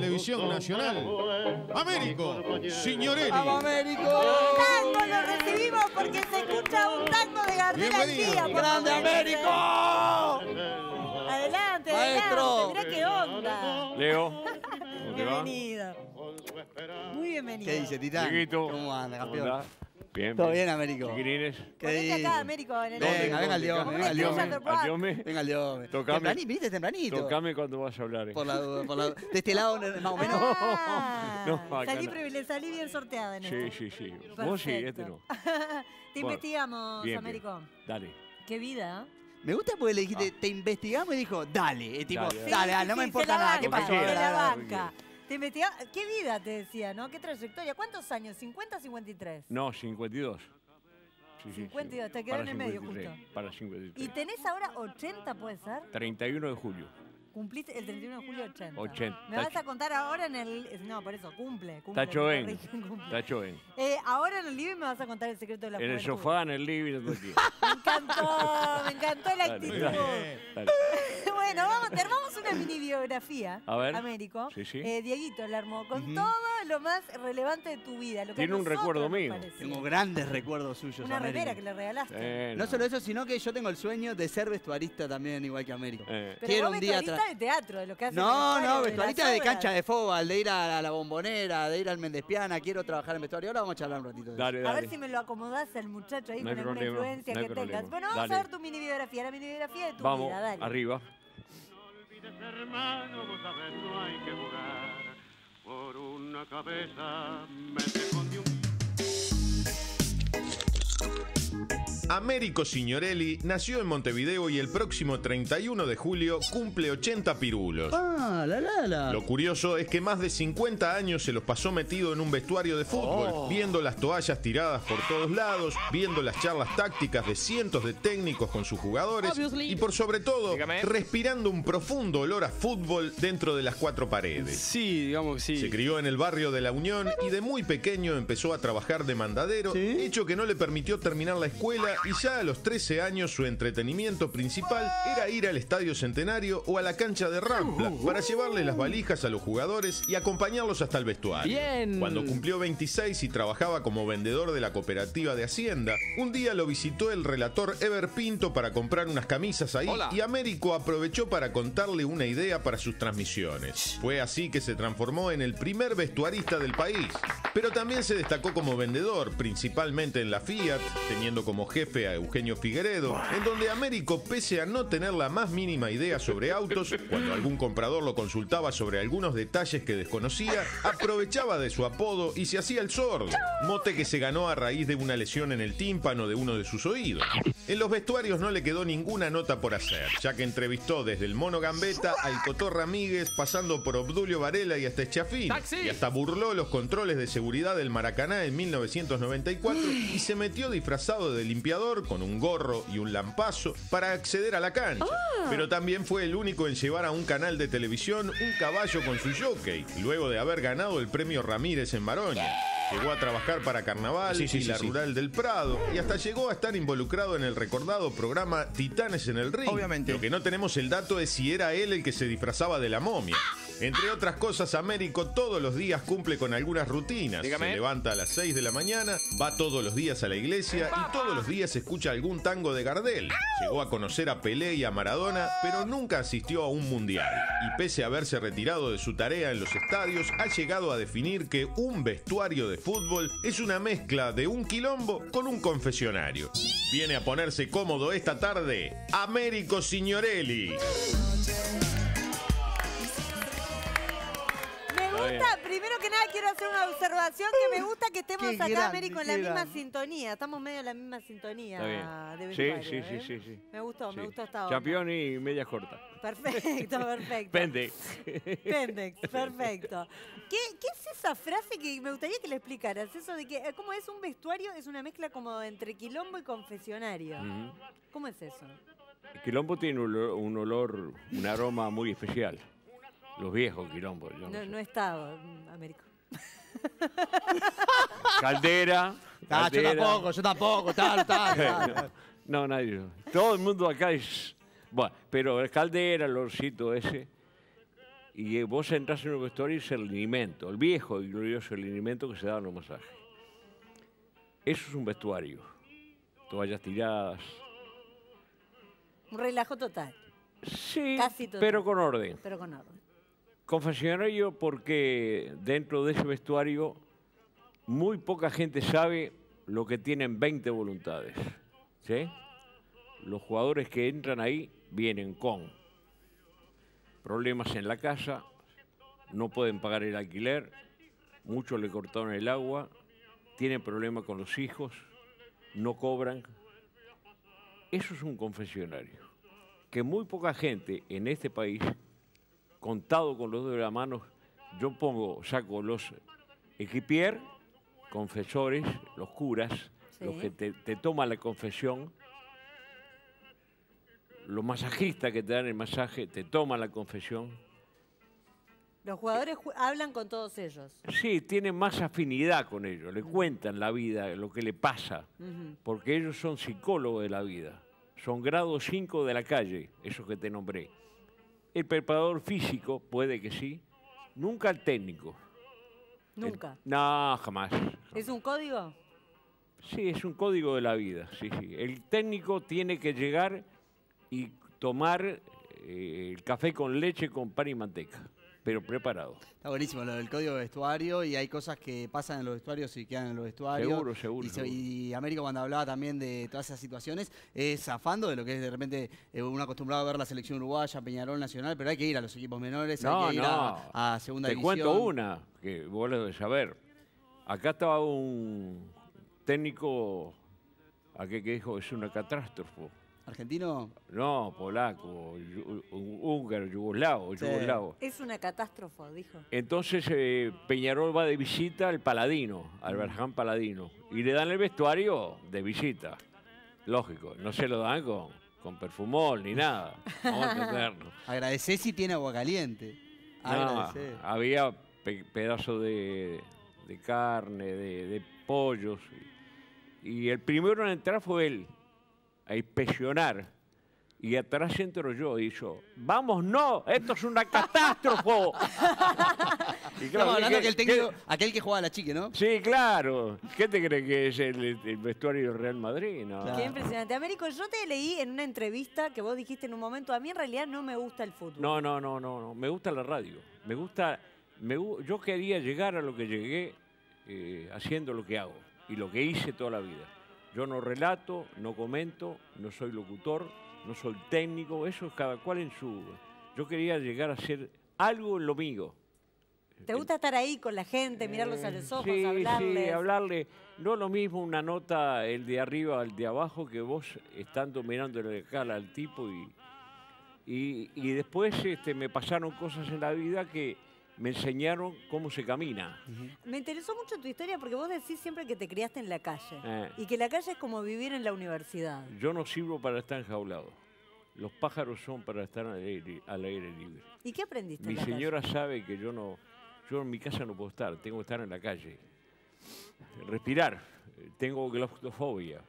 televisión nacional. Américo Signorelli. ¡Vamos, Américo! Tango lo recibimos porque se escucha un tango de Gardel al día. por ¡Grande. Américo! Adelante, Maestro. adelante. Mirá qué onda. Leo, ¿cómo te va? Bienvenido. Muy bienvenido. ¿Qué dice, Titán? ¿Cómo anda, ¿cómo campeón? Bien. ¿Todo bien, Américo? Chiquilines, acá, Américo, en el Venga, venga al dios, Como venga al. Venga al dios. Tocame. Tempranito, viniste tempranito. Tocame cuando vas a hablar. eh. Por la, por la, de este lado, más o menos. Ah, No, acá salí, no. salí bien sorteada en Sí, esto. sí, sí. Vos sí, este no. Te Bueno, investigamos, bien, Américo. bien. Dale. Qué vida. ¿eh? Me gusta porque le dijiste, te investigamos y dijo, dale. Es tipo, Dale, dale, dale. dale, Sí, no me importa nada. ¿Qué pasó? Se la banca. Te investigaba- ¿Qué vida te decía, no? ¿Qué trayectoria? ¿Cuántos años? ¿50 o 53? No, 52. Sí, sí, 52, sí. te quedó en el medio 53, justo. Para 53. ¿Y tenés ahora 80, puede ser? 31 de julio. Cumpliste el 31 de julio 80. 80. Me vas a contar ahora en el... No, por eso, cumple. cumple. Tacho Ben. Eh, ahora en el living me vas a contar el secreto de la En el sofá, en el living, aquí. Me encantó, me encantó la actitud. dale, dale. bueno, vamos, te armamos una mini biografía. A ver. Américo. Sí, sí. Eh, Dieguito la armó con todo lo más relevante de tu vida. Lo que a Tiene un recuerdo mío. Tengo grandes recuerdos suyos, Una remera que le regalaste. Eh, No solo eso, sino que yo tengo el sueño de ser vestuarista también, igual que Américo. Eh. Pero Quiero vos un día tra- de teatro, de lo que hace No, no, vestuarista de obras. cancha de fútbol, de ir a la bombonera, de ir al Mendespiana, quiero trabajar en vestuario. Ahora vamos a charlar un ratito de eso. Dale, A ver si me lo acomodás al muchacho ahí No con alguna influencia no que problema. tengas. Bueno, vamos Dale. a ver tu mini biografía, la mini biografía de tu Vamos, vida, dale. arriba. hermano, vos sabés, no hay que jugar. Por una cabeza me escondió un Américo Signorelli nació en Montevideo y el próximo 31 de julio cumple 80 pirulos. Ah, la la la. Lo curioso es que más de 50 años se los pasó metido en un vestuario de fútbol, Oh. viendo las toallas tiradas por todos lados, viendo las charlas tácticas de cientos de técnicos con sus jugadores y por sobre todo Dígame. respirando un profundo olor a fútbol dentro de las cuatro paredes. Sí, digamos que sí. Se crió en el barrio de La Unión y de muy pequeño empezó a trabajar de mandadero, ¿Sí? hecho que no le permitió terminar la escuela y ya a los 13 años su entretenimiento principal era ir al Estadio Centenario o a la cancha de Rampla para llevarle las valijas a los jugadores y acompañarlos hasta el vestuario. Bien. Cuando cumplió 26 y trabajaba como vendedor de la cooperativa de Hacienda, un día lo visitó el relator Ever Pinto para comprar unas camisas ahí Hola. y Américo aprovechó para contarle una idea para sus transmisiones. Fue así que se transformó en el primer vestuarista del país. Pero también se destacó como vendedor, principalmente en la Fiat, teniendo como jefe a Eugenio Figueredo, en donde Américo, pese a no tener la más mínima idea sobre autos, cuando algún comprador lo consultaba sobre algunos detalles que desconocía, aprovechaba de su apodo y se hacía el sordo, mote que se ganó a raíz de una lesión en el tímpano de uno de sus oídos. En los vestuarios no le quedó ninguna nota por hacer, ya que entrevistó desde el Mono Gambetta al Cotó Ramírez, pasando por Obdulio Varela y hasta Echafín, ¡Taxi! y hasta burló los controles de seguridad del Maracaná en 1994 y se metió disfrazado de limpiador con un gorro y un lampazo para acceder a la cancha. Pero también fue el único en llevar a un canal de televisión un caballo con su jockey, luego de haber ganado el premio Ramírez en Maroña. Llegó a trabajar para Carnaval Sí, sí, y sí, la sí. Rural del Prado y hasta llegó a estar involucrado en el recordado programa Titanes en el Ring. Obviamente. Lo que no tenemos el dato es si era él el que se disfrazaba de la momia. Entre otras cosas, Américo todos los días cumple con algunas rutinas. Dígame. Se levanta a las 6 de la mañana, va todos los días a la iglesia y todos los días escucha algún tango de Gardel. Llegó a conocer a Pelé y a Maradona, pero nunca asistió a un mundial. Y pese a haberse retirado de su tarea en los estadios, ha llegado a definir que un vestuario de fútbol es una mezcla de un quilombo con un confesionario. Viene a ponerse cómodo esta tarde Américo Signorelli. Gusta, primero que nada quiero hacer una observación que me gusta que estemos Qué acá, grande, Américo, en la misma grande. sintonía. Estamos medio en la misma sintonía de. Sí, ¿eh? sí, sí, sí. Me gustó, me gustó esta onda. Campeón y medias cortas. Perfecto, perfecto. Pende. Pendex, perfecto. ¿Qué, ¿Qué es esa frase que me gustaría que le explicaras? Eso de que, eh, ¿cómo es un vestuario? Es una mezcla como entre quilombo y confesionario. ¿Cómo es eso? El quilombo tiene un olor, un aroma muy especial. Los viejos quilombos. yo no No, sé. mm, Américo. Caldera. Ah, yo tampoco, yo tampoco, tal, tal, tal. No, nadie. Todo el mundo acá es. Bueno, pero el caldera, el olorcito ese. y vos entras en un vestuario y es el linimento, el viejo y glorioso linimento que se da en los masajes. Eso es un vestuario. Toallas tiradas. Un relajo total, Sí, Casi total. pero con orden. pero con orden. Confesionario porque dentro de ese vestuario muy poca gente sabe lo que tienen 20 voluntades. ¿sí? Los jugadores que entran ahí vienen con problemas en la casa, no pueden pagar el alquiler, muchos le cortaron el agua, tienen problemas con los hijos, no cobran. Eso es un confesionario. Que muy poca gente en este país contado con los dedos de la mano, yo pongo, saco los equipier, confesores, los curas, los que te, te toman la confesión, los masajistas que te dan el masaje, te toman la confesión. Los jugadores ju- hablan con todos ellos. Sí, tienen más afinidad con ellos, le cuentan la vida, lo que le pasa, porque ellos son psicólogos de la vida, son grado 5 de la calle, esos que te nombré. El preparador físico, puede que sí, nunca el técnico. El- Nunca. no, jamás. ¿Es un código? Sí, es un código de la vida, sí, sí. El técnico tiene que llegar y tomar eh, el café con leche con pan y manteca, pero preparado. Está buenísimo lo del código de vestuario y hay cosas que pasan en los vestuarios y quedan en los vestuarios. Seguro, seguro, Y, se- seguro. y Américo cuando hablaba también de todas esas situaciones, es zafando de lo que es de repente eh, uno acostumbrado a ver la selección uruguaya, Peñarol Nacional, pero hay que ir a los equipos menores, No, hay que ir a, no. a segunda Te división. cuento una, que vos lo debes saber. Acá estaba un técnico, aquel que dijo es una catástrofe. ¿Argentino? No, polaco, húngaro, yugoslavo, Sí. yugoslavo. Es una catástrofe, dijo. Entonces eh, Peñarol va de visita al Paladino, al Berján Paladino, y le dan el vestuario de visita. Lógico, no se lo dan con, con perfumol ni nada. Vamos a entendernos. Agradecé si tiene agua caliente. No, había pe- pedazos de, de carne, de, de pollos. Y, y el primero en entrar fue él, a inspeccionar. Y atrás entro yo y yo, vamos, no, esto es una catástrofe. Y Estamos hablando ¿qué- que el técnico, aquel que juega a la chique, ¿no? Sí, claro. ¿Qué te crees que es el, el vestuario del Real Madrid? No. Claro. Qué impresionante. Américo, yo te leí en una entrevista que vos dijiste en un momento, a mí en realidad no me gusta el fútbol. No, no, no, no, no. Me gusta la radio. Me gusta. Me, yo quería llegar a lo que llegué eh, haciendo lo que hago y lo que hice toda la vida. Yo no relato, no comento, no soy locutor, no soy técnico, eso es cada cual en su. Yo quería llegar a ser algo en lo mío. ¿Te gusta estar ahí con la gente, mirarlos a los ojos, sí, hablarles? Sí, hablarle. No es lo mismo una nota, el de arriba al de abajo, que vos estando mirándole la cara al tipo y, y, y después este, me pasaron cosas en la vida que me enseñaron cómo se camina. Me interesó mucho tu historia porque vos decís siempre que te criaste en la calle. Eh. Y que la calle es como vivir en la universidad. Yo no sirvo para estar enjaulado. Los pájaros son para estar al aire, al aire libre. ¿Y qué aprendiste Mi en la calle? señora sabe que yo no, yo en mi casa no puedo estar, tengo que estar en la calle. Respirar, eh, tengo claustrofobia.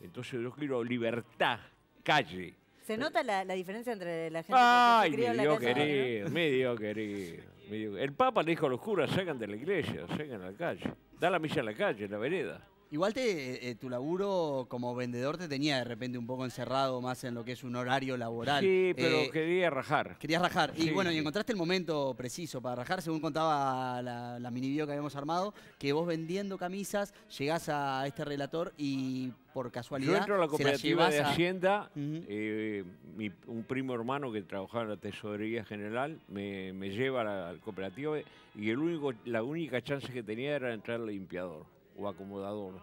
Entonces yo quiero libertad, calle. ¿Se nota la, la diferencia entre la gente Ay, que se crió mi en la no? querido, mi Dios querido, mi Dios- El Papa le dijo a los curas, salgan de la iglesia, salgan a la calle. Da la misa en la calle, en la vereda. Igual te, eh, tu laburo como vendedor te tenía de repente un poco encerrado más en lo que es un horario laboral. Sí, pero Eh, quería rajar. Querías rajar. y Sí, bueno, y sí. encontraste el momento preciso para rajar, según contaba la, la mini video que habíamos armado, que vos vendiendo camisas llegás a este relator y por casualidad Yo entro a la cooperativa de llevás a- Hacienda, Ujú. eh, mi- un primo hermano que trabajaba en la tesorería general me, me lleva a la, a la cooperativa y el único, la única chance que tenía era entrar al limpiador o acomodador.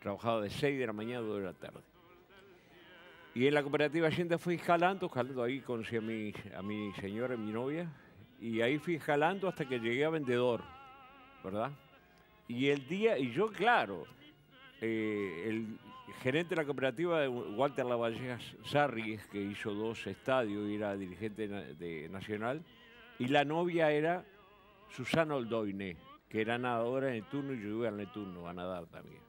Trabajaba de 6 de la mañana a 2 de la tarde. Y en la cooperativa de Hacienda fui jalando, jalando ahí conocí a mi, a mi señora, mi novia, y ahí fui jalando hasta que llegué a vendedor, ¿verdad? Y el día, y yo, claro, eh, el gerente de la cooperativa, Walter Lavallejas Sarri, que hizo dos estadios y era dirigente na- de Nacional, y la novia era Susana Oldoine, que era nadadora en el turno y yo iba en el turno a nadar también.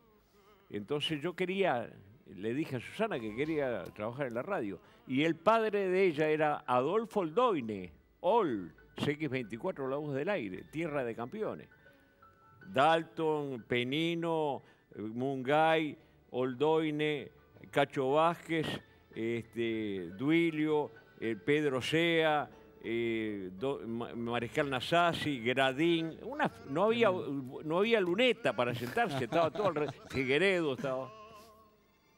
Entonces yo quería, le dije a Susana que quería trabajar en la radio, y el padre de ella era Adolfo Oldoine, Ol, CX24 La Voz del Aire, Tierra de Campeones. Dalton, Penino, Mungay, Oldoine, Cacho Vázquez, este, Duilio, eh, Pedro Sea, eh, Mariscal Nasasi, Gradín. No, había, no había luneta para sentarse, estaba todo alrededor. Figueredo estaba.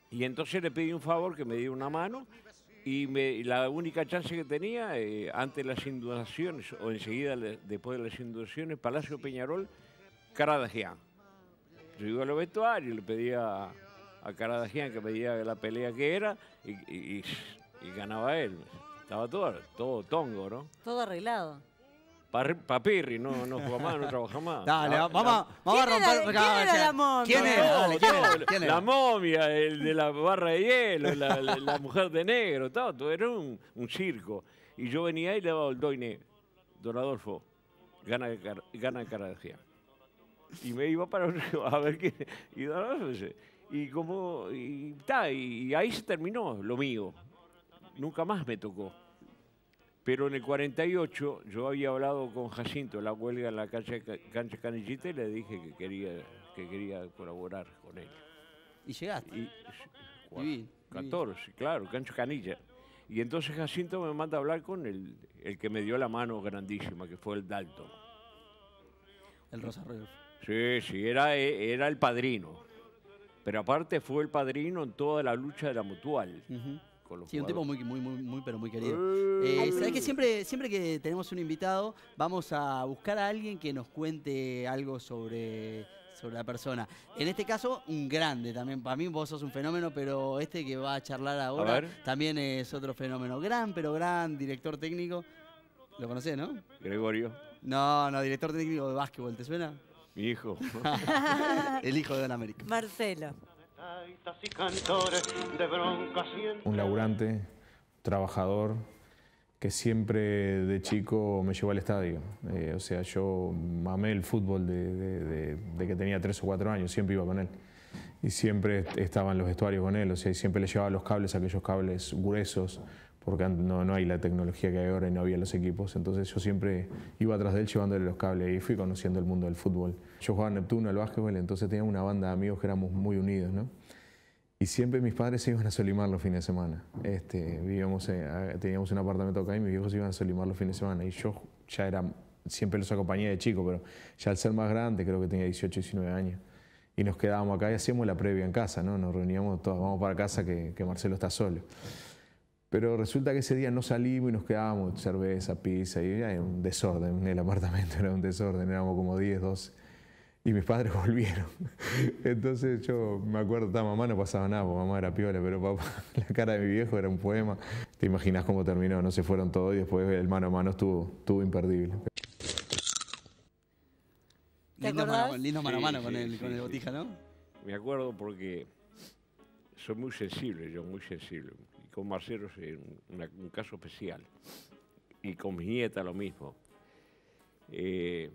Y entonces le pedí un favor que me diera una mano y la única chance que tenía, eh, antes de las inundaciones o enseguida después de las inundaciones, Palacio Peñarol, Caradagian. Yo iba a los vestuarios, le pedía a Caradagian que me diera la pelea que era y ganaba él. Estaba todo, todo tongo, ¿no? Todo arreglado. Papirri, no, no juega más, no trabaja más. Dale, La- vamos, la- vamos a ¿Quién era- romper. quién era la momia? ¿Quién era? todo, Dale, ¿quién era? todo, ¿Quién la momia, el de la barra de hielo, la, la- la mujer de negro, todo, todo era un, un circo. Y yo venía y le daba el doine, don Adolfo, gana, gana Caradagian. Y me iba para a ver qué. Y, don Adolfo dice, y como. Y, ta, y, y ahí se terminó lo mío. Nunca más me tocó. Pero en el 48 yo había hablado con Jacinto la huelga en la cancha, cancha Canillita y le dije que quería, que quería colaborar con él. Y llegaste. Y, Divino, 14, claro, Cancho Canilla. Y entonces Jacinto me manda a hablar con el, el que me dio la mano grandísima, que fue el Dalton. El Rosa Rudolph. Sí, sí, era, era el padrino. Pero aparte fue el padrino en toda la lucha de la mutual. Ujú. Con los Sí, un tipo muy, muy, muy, muy, pero muy querido. Eh, Eh, ¿Sabés que siempre, siempre que tenemos un invitado, vamos a buscar a alguien que nos cuente algo sobre, sobre la persona? En este caso, un grande también. Para mí vos sos un fenómeno, pero este que va a charlar ahora también es otro fenómeno. Gran, pero gran director técnico. ¿Lo conocés, no? Gregorio, No, no, director técnico de básquetbol, ¿te suena? mi hijo. El hijo de Don América. Marcelo. Un laburante, trabajador, que siempre de chico me llevó al estadio. Eh, o sea, yo mamé el fútbol de que tenía tres o cuatro años, siempre iba con él. Y siempre estaba en los vestuarios con él, o sea, y siempre le llevaba los cables, aquellos cables gruesos, porque no, no hay la tecnología que hay ahora y no había los equipos. Entonces yo siempre iba atrás de él llevándole los cables y fui conociendo el mundo del fútbol. Yo jugaba en Neptuno, al básquetbol, entonces teníamos una banda de amigos que éramos muy unidos, ¿no? Y siempre mis padres se iban a Solimar los fines de semana. Este, vivíamos, teníamos un apartamento acá y mis viejos iban a Solimar los fines de semana. Y yo ya era, siempre los acompañé de chico, pero ya al ser más grande, creo que tenía 18, 19 años. Y nos quedábamos acá y hacíamos la previa en casa, ¿no? Nos reuníamos todos, vamos para casa que Marcelo está solo. Pero resulta que ese día no salimos y nos quedábamos, cerveza, pizza, y era un desorden, en el apartamento era un desorden, éramos como 10, 12. Y mis padres volvieron. Entonces yo me acuerdo, ta, mamá no pasaba nada, porque mamá era piola, pero papá, la cara de mi viejo era un poema. Te imaginas cómo terminó, no se fueron todos y después el mano a mano estuvo, estuvo imperdible. ¿Te Lindo mano, lindo mano a Sí, mano con sí, el, sí, con el botija, ¿no? Me acuerdo porque soy muy sensible, yo muy sensible. Con Marcelo es un, caso especial. Y con mi nieta lo mismo. Eh,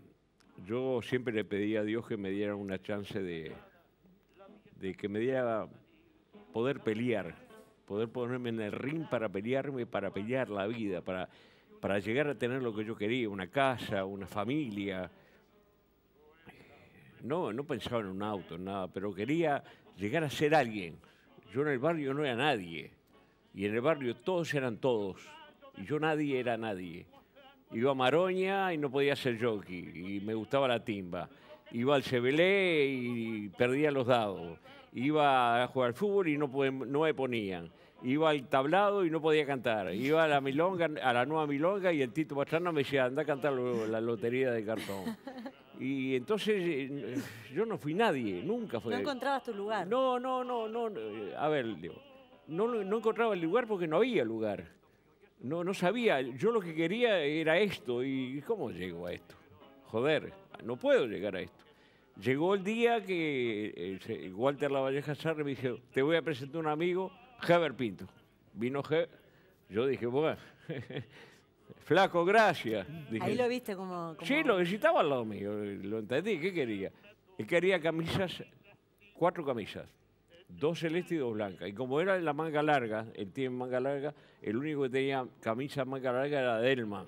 yo siempre le pedí a Dios que me diera una chance de, que me diera poder pelear, poder ponerme en el ring para pelearme, para pelear la vida, para, llegar a tener lo que yo quería, una casa, una familia. No, no pensaba en un auto, nada, pero quería llegar a ser alguien. Yo en el barrio no era nadie. Y en el barrio todos eran todos. Y yo nadie era nadie. Iba a Maroña y no podía ser jockey. Y me gustaba la timba. Iba al Cebelé y perdía los dados. Iba a jugar al fútbol y no, me ponían. Iba al tablado y no podía cantar. Iba a la milonga, a la nueva milonga y el Tito Pastrana me decía, anda a cantar la lotería de cartón. Y entonces eh, yo no fui nadie, nunca fui. No encontrabas tu lugar. No, no, no, no. no, eh, A ver, digo, no, encontraba el lugar porque no había lugar. No, no sabía. Yo lo que quería era esto. ¿Y cómo llego a esto? Joder, no puedo llegar a esto. Llegó el día que eh, Walter Lavalleja Sarre me dijo, te voy a presentar un amigo, Heber Pinto. Vino Heber. Yo dije, bueno, flaco, gracias. Dije, Ahí lo viste como... como- Sí, lo necesitaba al lado mío, lo entendí. ¿Qué quería? Él quería camisas, cuatro camisas, dos celestes y dos blancas. Y como era la manga larga, él tiene manga larga, el único que tenía camisa manga larga era Delma.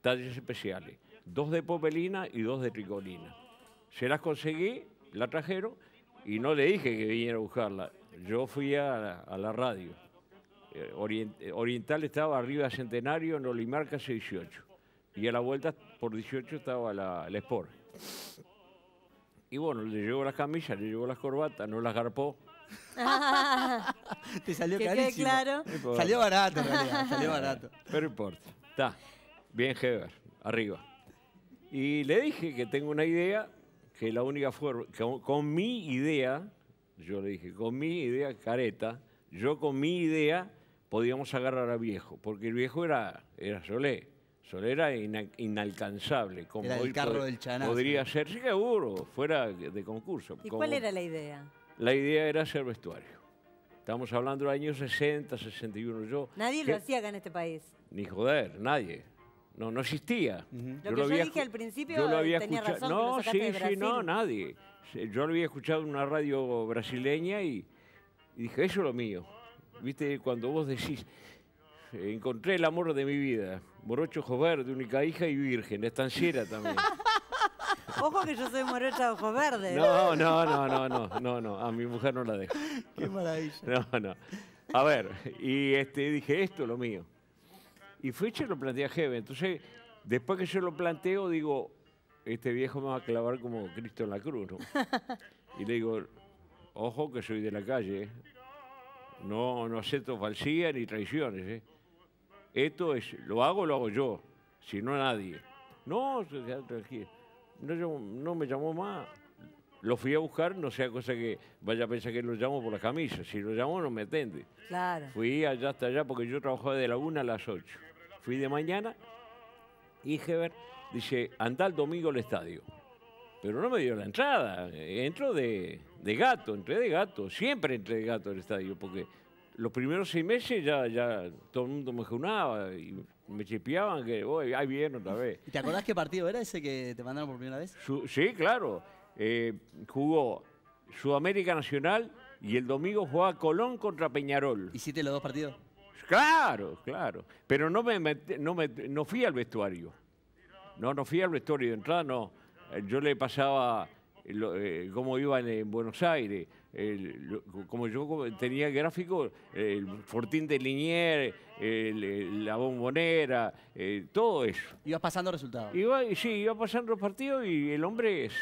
talles especiales, dos de popelina y dos de tricolina. Se las conseguí, la trajeron y no le dije que viniera a buscarla. Yo fui a la, radio. Eh, eh, Oriental estaba arriba de Centenario en Olimar casi 18. Y a la vuelta por 18 estaba la, la Sport. Y bueno, le llegó las camisas, le llegó las corbatas, no las garpó. Te salió Que carísimo. claro. No. Salió barato, en realidad. Salió barato. Pero no importa. Está. Bien, Heber. Arriba. Y le dije que tengo una idea, que la única forma, con, con mi idea, yo le dije, con mi idea careta, yo con mi idea podíamos agarrar a viejo, porque el viejo era, era Solé. Solé era ina- inalcanzable. Como Era el carro pod- del chanazo. Podría ser, sí, seguro, fuera de concurso. ¿Y Como- cuál era la idea? La idea era hacer vestuario. Estamos hablando del año 60, 61. Yo, Nadie ¿qué? lo hacía acá en este país. Ni joder, nadie. No, no existía. Lo que yo había dije al principio, yo lo había tenía escuchado- razón, No, sí, de sí, no, nadie. Yo lo había escuchado en una radio brasileña y, y dije, eso es lo mío. Viste, cuando vos decís, encontré el amor de mi vida, morocho jover, de única hija y virgen, estanciera también. Ojo que yo soy morocha de ojos verdes. No, no, no, no, no, no, no, a mi mujer no la dejo. Qué maravilla. No, no. A ver, y este, dije, esto es lo mío. Y se lo planteé a Jeve. Entonces, después que yo lo planteo, digo, este viejo me va a clavar como Cristo en la cruz, ¿no? Y le digo, ojo que soy de la calle, ¿eh? no, no acepto falsía ni traiciones. ¿eh? Esto es, lo hago, lo hago yo, si no nadie. No, se queda tranquilo. No, no me llamó más. Lo fui a buscar, no sea cosa que vaya a pensar que lo llamo por la camisa. Si lo llamo, no me atende. Claro. Fui allá hasta allá porque yo trabajaba de la 1 a las 8. Fui de mañana y Heber dice, anda el domingo al estadio. Pero no me dio la entrada. Entro de, de gato, entré de gato. Siempre entré de gato al estadio porque los primeros seis meses ya, ya todo el mundo me junaba y me chipeaban que, "Uy, ahí viene otra vez. ¿Y te acordás qué partido era ese que te mandaron por primera vez? Su- sí, claro. Eh, jugó Sudamérica Nacional y el domingo jugaba Colón contra Peñarol. ¿Hiciste los dos partidos? Claro, claro. Pero no me, met- no me no fui al vestuario. No, no fui al vestuario de entrada, no. Yo le pasaba eh, cómo iban en Buenos Aires. El- lo- como yo tenía gráfico, el Fortín de el- el- la bombonera, eh, todo eso. Ibas pasando resultados. Iba, sí, iba pasando los partidos y el hombre es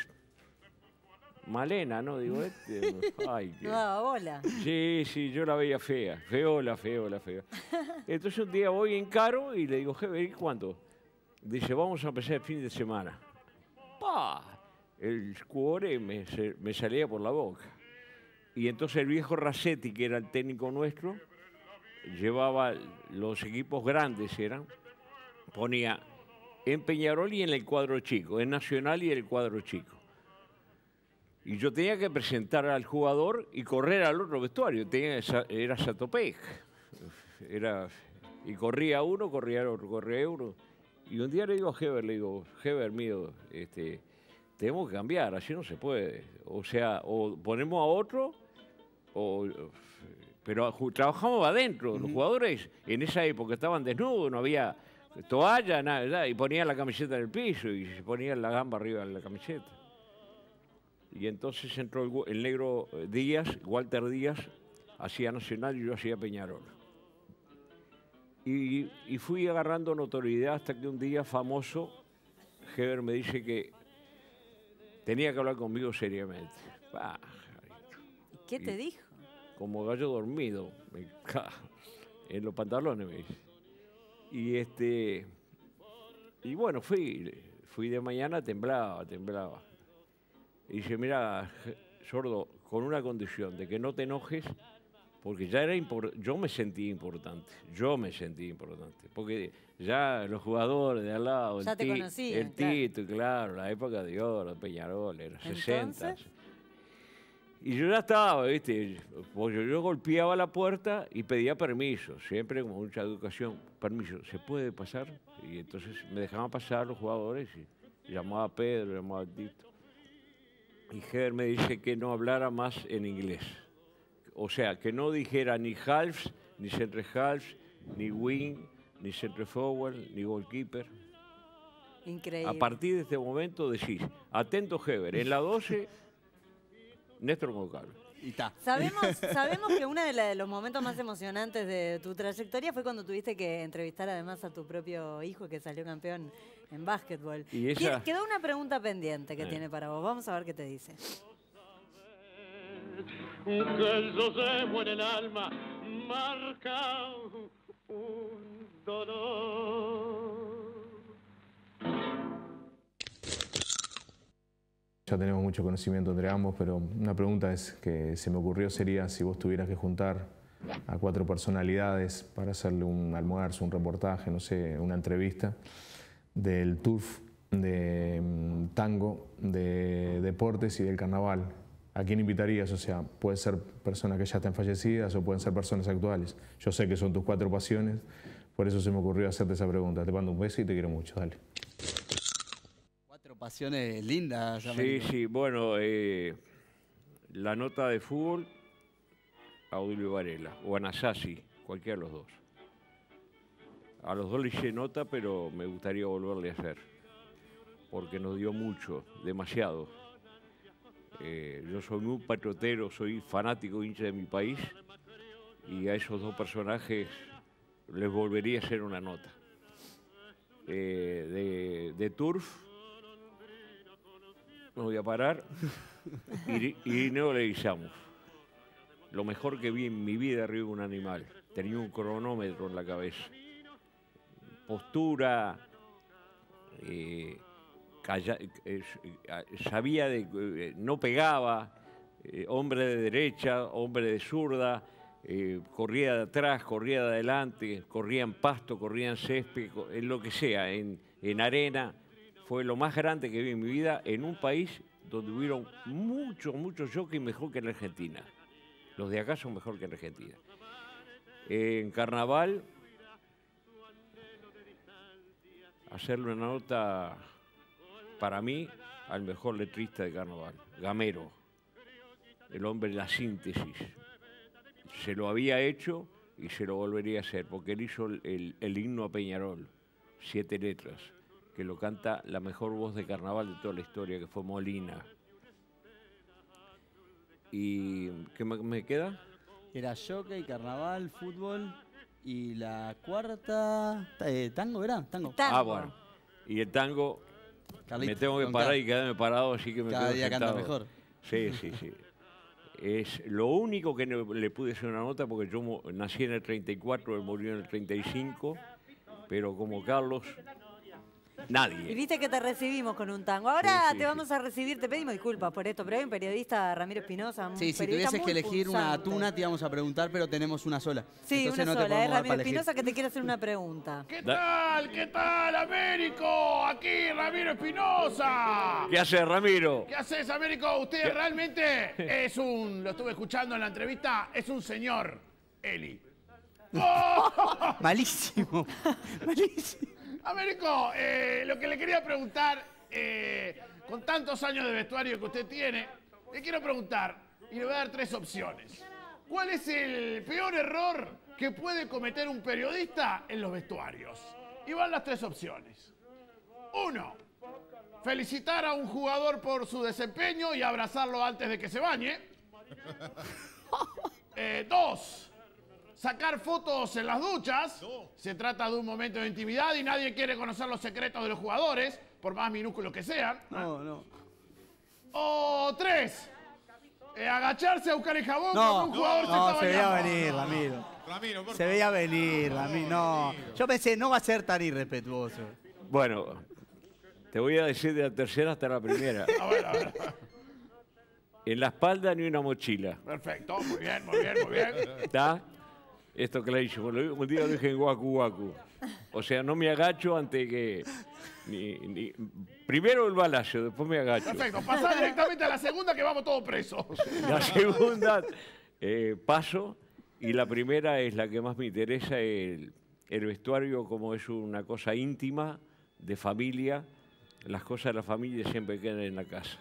malena, ¿no? Digo, este, ay, qué- No bola. Sí, sí, yo la veía fea, feola, feola, fea. Entonces un día voy en caro y le digo, jefe, ¿y cuánto? Dice, vamos a empezar el fin de semana. ¡Pah! El cuore me salía por la boca. Y entonces el viejo Racetti, que era el técnico nuestro, llevaba los equipos grandes, eran, ponía en Peñarol y en el cuadro chico, en Nacional y en el cuadro chico. Y yo tenía que presentar al jugador y correr al otro vestuario. Tenía era Satopej. Era, y corría uno, corría otro, corría uno. Y un día le digo a Heber, le digo, Heber mío, este, tenemos que cambiar, así no se puede. O sea, o ponemos a otro, o, pero trabajamos adentro. Los jugadores en esa época estaban desnudos, no había toalla, nada, nada, y ponían la camiseta en el piso y se ponían la gamba arriba de la camiseta. Y entonces entró el, negro eh, Díaz, Walter Díaz, hacía Nacional y yo hacía Peñarol. Y, y fui agarrando notoriedad hasta que un día famoso, Heber me dice que tenía que hablar conmigo seriamente. Ah, ¿Y qué te dijo? como gallo dormido, me ca- en los pantalones me dice. Y este y bueno, fui, fui de mañana, temblaba, temblaba. Y dice, mira, sordo, con una condición, de que no te enojes, porque ya era yo me sentí importante, yo me sentí importante, porque ya los jugadores de al lado, Ya el, te Ti- conocían, el claro. Tito, claro, la época de oro, Peñarol, era 60. Y yo ya estaba, ¿viste? Porque yo, golpeaba la puerta y pedía permiso, siempre con mucha educación. Permiso, ¿se puede pasar? Y entonces me dejaban pasar los jugadores y llamaba a Pedro, llamaba a Tito. Y Heber me dice que no hablara más en inglés. O sea, que no dijera ni halves, ni centre halves, ni wing, ni centre forward, ni goalkeeper. Increíble. A partir de este momento decís, atento Heber, en la 12, Néstor Moncalvo. Y está. Sabemos, sabemos que uno de, los momentos más emocionantes de tu trayectoria fue cuando tuviste que entrevistar además a tu propio hijo que salió campeón en básquetbol. Y ella- Quedó una pregunta pendiente que Eh. tiene para vos. Vamos a ver qué te dice. que en el alma marca un dolor. Ya tenemos mucho conocimiento entre ambos, pero una pregunta es que se me ocurrió sería si vos tuvieras que juntar a cuatro personalidades para hacerle un almuerzo, un reportaje, no sé, una entrevista del turf, de mm, tango, de deportes y del carnaval. ¿A quién invitarías? O sea, puede ser personas que ya estén fallecidas o pueden ser personas actuales. Yo sé que son tus cuatro pasiones, por eso se me ocurrió hacerte esa pregunta. Te mando un beso y te quiero mucho, dale. Pasiones lindas. Sí, sí, bueno, eh, la nota de fútbol, Audilio Varela, o Anasasi, cualquiera de los dos. A los dos le hice nota, pero me gustaría volverle a hacer, porque nos dio mucho, demasiado. Eh, yo soy muy patriotero, soy fanático hincha de mi país, y a esos dos personajes les volvería a hacer una nota. Eh, de, de Turf, me voy a parar. Iri- Irineo Leguizamo. Lo mejor que vi en mi vida arriba de un animal. Tenía un cronómetro en la cabeza. Postura. eh, eh, sabía de. eh, no pegaba. hombre de derecha, hombre de zurda. corría de atrás, corría de adelante, corría en pasto, corría en césped, en lo que sea, en arena fue lo más grande que vi en mi vida en un país donde hubieron muchos, muchos jockeys mejor que en Argentina. Los de acá son mejor que en Argentina. En carnaval, hacerle una nota para mí al mejor letrista de carnaval, Gamero, el hombre de la síntesis. Se lo había hecho y se lo volvería a hacer, porque él hizo el- el himno a Peñarol, siete letras que lo canta la mejor voz de carnaval de toda la historia, que fue Molina. ¿Y qué me, me queda? Era jockey, carnaval, fútbol y la cuarta... eh, ¿Tango era? Tango. Tango. Ah, bueno. Y el tango, Carlito, me tengo que parar y quedarme parado, así que me Cada quedo día canta sentado. mejor. Sí, sí, sí. Es lo único que no- le pude hacer una nota, porque yo nací en el 34, él murió en el 35, pero como Carlos, Y nadie. viste que te recibimos con un tango. Ahora Sí, sí, te sí. vamos a recibir, te pedimos disculpas por esto, pero hay un periodista, Ramiro Espinosa, Sí, si tuvieses que elegir una tuna te íbamos a preguntar, pero tenemos una sola. Sí, Entonces una no te sola, es dar Ramiro. Espinosa que te quiere hacer una pregunta. ¿Qué tal? ¿Qué tal, Américo? Aquí Ramiro Espinosa. ¿Qué hace Ramiro? ¿Qué haces, Américo? Usted realmente es un, lo estuve escuchando en la entrevista, es un señor, Eli. ¡Oh! Malísimo. Malísimo. Américo, eh, lo que le quería preguntar, eh, con tantos años de vestuario que usted tiene, le quiero preguntar, y le voy a dar tres opciones. ¿Cuál es el peor error que puede cometer un periodista en los vestuarios? Y van las tres opciones. Uno, felicitar a un jugador por su desempeño y abrazarlo antes de que se bañe. Eh, dos, sacar fotos en las duchas. Se trata de un momento de intimidad y nadie quiere conocer los secretos de los jugadores, por más minúsculos que sean. No, no. O tres, eh, agacharse a buscar el jabón No, cuando un jugador se no, se veía venir, Ramiro. Ramiro, por Se veía venir, Ramiro. No. Yo pensé, no va a ser tan irrespetuoso. Bueno, te voy a decir de la tercera hasta la primera. A ver, a ver. En la espalda ni una mochila. Perfecto, muy bien, muy bien, muy bien. ¿Está? Esto clarísimo. Lo- Un día lo dije en Guacu Guacu. O sea, no me agacho ante que. ni- ni- primero el balazo, después me agacho. Perfecto, pasá directamente a la segunda que vamos todos presos. La segunda, eh, paso. Y la primera es la que más me interesa, el, el vestuario, como es una cosa íntima, de familia. Las cosas de la familia siempre quedan en la casa.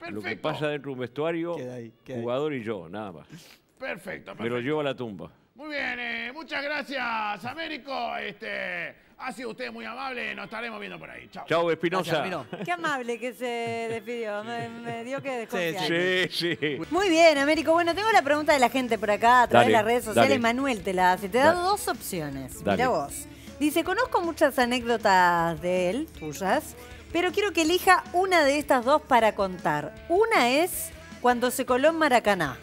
Lo que Perfecto, pasa dentro de un vestuario, Queda ahí, queda ahí. jugador y yo, nada más. Perfecto, Me lo perfecto. llevo a la tumba. Muy bien, eh, muchas gracias, Américo. Este, Ha sido usted muy amable, nos estaremos viendo por ahí. Chao. Chau, Gracias, Espinosa. Qué amable que se despidió. Me, me dio que desconfiar. Sí, sí. Muy bien, Américo. Bueno, tengo la pregunta de la gente por acá a través de las redes sociales. dale. Manuel te la hace. Te da dos opciones. Dale. Mira vos. Dice, conozco muchas anécdotas de él, tuyas, pero quiero que elija una de estas dos para contar. Una es cuando se coló en Maracaná.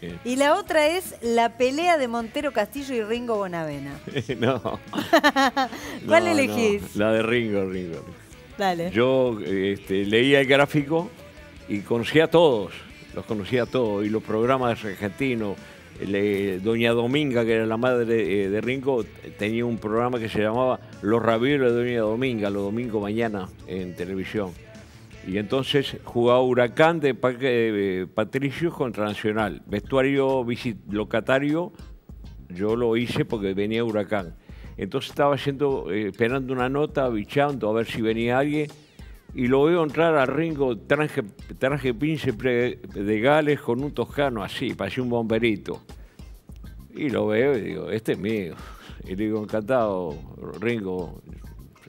Sí. Y la otra es la pelea de Montero Castillo y Ringo Bonavena. no. ¿Cuál No, elegís? no, La de Ringo, Ringo. Dale. Yo este, leía el gráfico y conocía a todos, los conocía a todos, y los programas argentinos. Le- Doña Dominga, que era la madre eh, de Ringo, tenía un programa que se llamaba Los Ravioles de Doña Dominga, los domingos mañana en televisión. Y entonces jugaba Huracán de de Patricios contra Nacional. Vestuario locatario, yo lo hice porque venía Huracán. Entonces estaba haciendo, eh, esperando una nota, bichando a ver si venía alguien. Y lo veo entrar a Ringo, traje, traje príncipe de Gales con un toscano así, parecía un bomberito. Y lo veo y digo, este es mío. Y le digo, encantado, Ringo,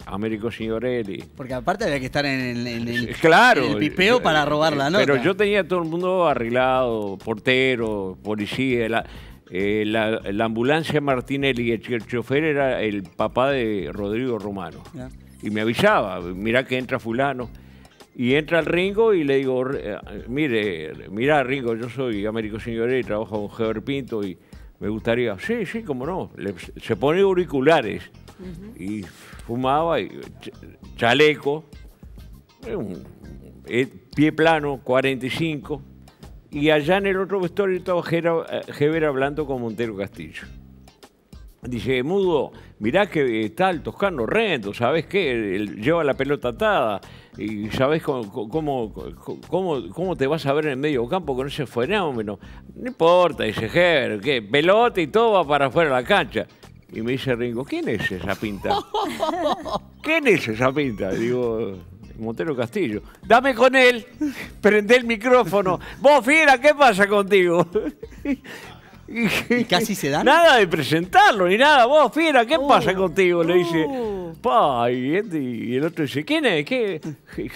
Américo Signorelli. Porque aparte había que estar en, el- en el, Claro. en el pipeo para robar la nota. Pero yo tenía todo el mundo arreglado, portero, policía, la, eh, la, la ambulancia Martinelli, el, el chofer era el papá de Rodrigo Romano. Y me avisaba, mirá que entra fulano. Y entra el Ringo y le digo, "Eh, mire, mira Ringo, yo soy Américo Signorelli, trabajo con Heber Pinto y me gustaría, sí, sí, cómo no. Le- se pone auriculares y fumaba y ch- chaleco, eh, pie plano, 45. Y allá en el otro vestuario estaba eh, Heber hablando con Montero Castillo. Dice, Mudo, mirá que está el Toscano Rento, ¿sabés qué? Lleva la pelota atada. Y sabés cómo, cómo, cómo, cómo te vas a ver en el medio campo con ese fenómeno. No importa, dice Heber, que pelota y todo va para afuera de la cancha. Y me dice Ringo, ¿quién es esa pinta? ¿Quién es esa pinta? Digo, Montero Castillo. Dame con él, prende el micrófono. Vos, fiera, ¿qué pasa contigo? ¿Y casi se dan? Nada de presentarlo ni nada. Vos, fiera, ¿qué pasa contigo? Le dice. Uh. Pa, y, este- y el otro dice, ¿quién es? ¿Qué?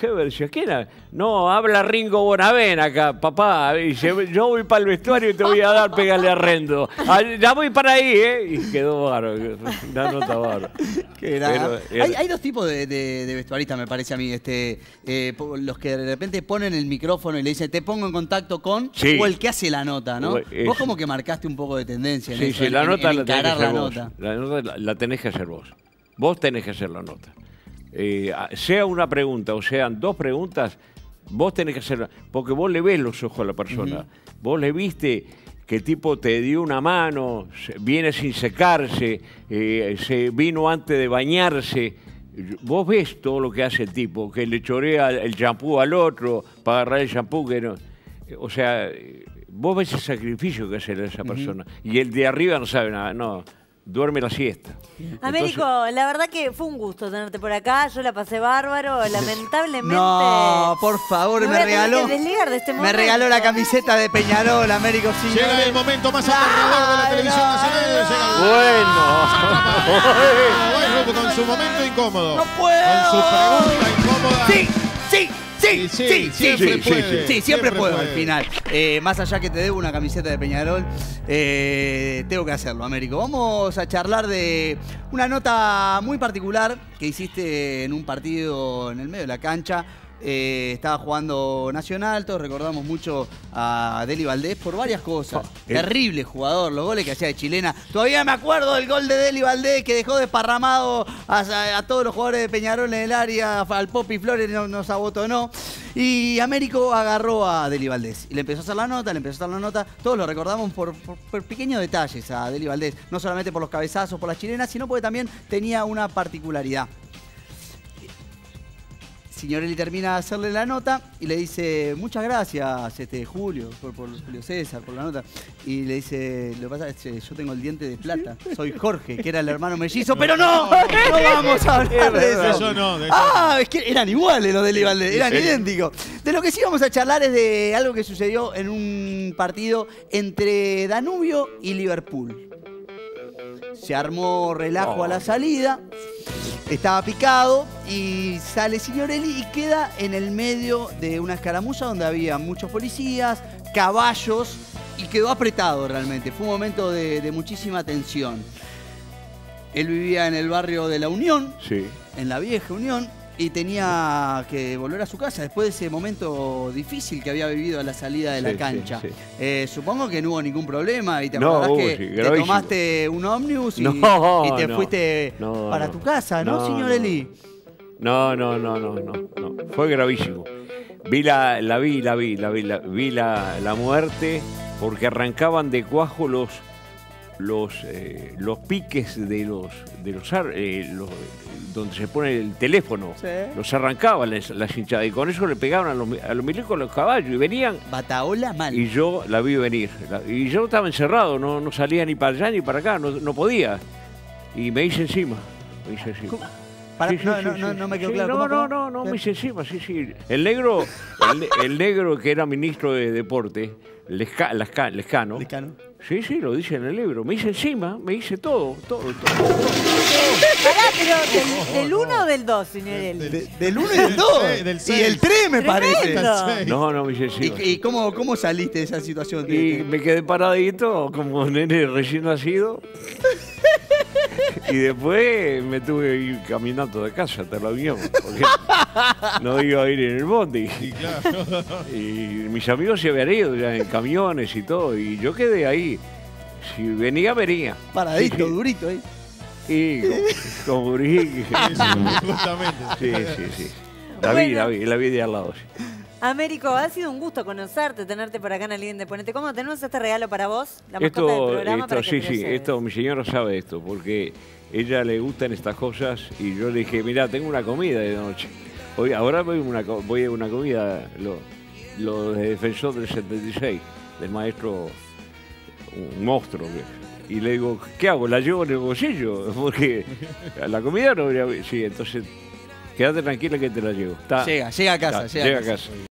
Heber decía, ¿quién es? No, habla Ringo Bonavena acá, papá. Y dice, yo voy para el vestuario y te voy a dar, pégale a Rendo. Ah, Ya voy para ahí, ¿eh? Y quedó bárbaro. Una nota. Qué. Pero era- hay, hay dos tipos de, de- de vestuaristas, me parece a mí. Este, eh, los que de repente ponen el micrófono y le dicen, te pongo en contacto con, Sí. o el que hace la nota, ¿no? Es- Vos como que marcaste un poco de tendencia en Sí, eso, sí, la en- nota en la tenés que encarar hacer la vos. nota. La nota la, la tenés que hacer vos. Vos tenés que hacer la nota. Eh, sea una pregunta o sean dos preguntas, vos tenés que hacerla. Porque vos le ves los ojos a la persona. Vos le viste que el tipo te dio una mano, viene sin secarse, eh, se vino antes de bañarse. Vos ves todo lo que hace el tipo, que le chorea el champú al otro para agarrar el champú que no. O sea, vos ves el sacrificio que hace esa persona. Y el de arriba no sabe nada, no, duerme la siesta. Américo, la verdad que fue un gusto tenerte por acá. Yo la pasé bárbaro. Lamentablemente. No, por favor, me regaló. de este me regaló la camiseta de Peñarol, Américo Llega el momento más aterrador de la televisión nacional. Llega el- Bueno. Bueno, con su momento incómodo. ¡No puedo! Con su pregunta incómoda. Sí, sí, sí, Sí, siempre sí, puede, sí, siempre, puedo al final. Eh, más allá que te debo una camiseta de Peñarol, eh, tengo que hacerlo, Américo. Vamos a charlar de una nota muy particular que hiciste en un partido en el medio de la cancha. Eh, estaba jugando Nacional, todos recordamos mucho a Deli Valdés por varias cosas. eh. Terrible jugador, los goles que hacía de chilena. Todavía me acuerdo del gol de Deli Valdés que dejó desparramado a, a todos los jugadores de Peñarol en el área, al Popi Flores no- nos abotonó. Y Américo agarró a Deli Valdés. Y le empezó a hacer la nota, le empezó a hacer la nota. Todos lo recordamos por, por- por pequeños detalles a Deli Valdés. No solamente por los cabezazos, por las chilenas, sino porque también tenía una particularidad. Signorelli termina de hacerle la nota y le dice, muchas gracias, este, Julio, por, por Julio César, por la nota. Y le dice, lo que pasa es que yo tengo el diente de plata, soy Jorge, que era el hermano mellizo, pero no, no vamos a hablar de eso. Eso no, de Ah, es que eran iguales los de Livalde, eran idénticos. De lo que sí vamos a charlar es de algo que sucedió en un partido entre Danubio y Liverpool. Se armó relajo a la salida estaba picado y sale Signorelli y queda en el medio de una escaramuza donde había muchos policías, caballos y quedó apretado realmente. Fue un momento de, de muchísima tensión. Él vivía en el barrio de la Unión, Sí. en la vieja Unión, y tenía que volver a su casa después de ese momento difícil que había vivido a la salida de Sí, la cancha. sí. Eh, supongo que no hubo ningún problema y te No, acordás que te tomaste un ómnibus y, No, y te no. fuiste No, para no. tu casa, ¿no, señor no. Eli? No, no, no, no, no, no. Fue gravísimo. Vi la, la vi, la vi, la vi, la, vi la, la muerte porque arrancaban de cuajo los los eh, los piques de los de los, eh, los- donde se pone el teléfono. Sí. Los arrancaban las, las hinchadas y con eso le pegaban a los, a los milicos los caballos y venían Bataola mal. y yo la vi venir. La- y yo estaba encerrado, no, no salía ni para allá ni para acá, no, no podía. Y me hice encima. Me hice encima. ¿Cómo? Para- Sí, sí, no, sí, no, no, no me quedó claro. No, ¿Cómo, no, cómo? no, no, me hice encima, sí, sí. El negro, el, el negro que era ministro de deporte, Lesca- Lasca- Lescano, Lescano. Sí, sí, lo dice en el libro, me hice encima, me hice todo, todo, todo. Pará, pero del, del 1 o del 2, señor Eli. De- del 1 y del 2. seis, del y seis. el 3 me parece. Tremendo. No, no, me hice encima. ¿Y, y cómo, cómo saliste de esa situación? Y me quedé paradito como nene recién nacido. Y después me tuve que ir caminando de casa hasta el avión, porque no iba a ir en el bondi. Y claro. Y mis amigos se habían ido ya en camiones y todo, y yo quedé ahí. Si venía, venía. Paradito, Sí, sí. durito ahí. Y como, como dije, Justamente. sí, sí, sí. La vi, la vi, la vi de al lado. sí. Américo, ha sido un gusto conocerte, tenerte por acá en el Living de Ponente. ¿Cómo tenemos este regalo para vos? La mascota del Esto, programa esto para que sí, te lo sí, esto, mi señora sabe esto, porque ella le gustan estas cosas y yo le dije, mira, tengo una comida de noche. Hoy, ahora voy a una, voy a una comida, lo, lo de defensor del 76, del maestro, un monstruo. que- Y le digo, ¿qué hago? ¿La llevo en el bolsillo? Porque la comida no habría... Sí, entonces, quédate tranquila que te la llevo. Está- Llega, llega a casa, está, llega a casa. casa.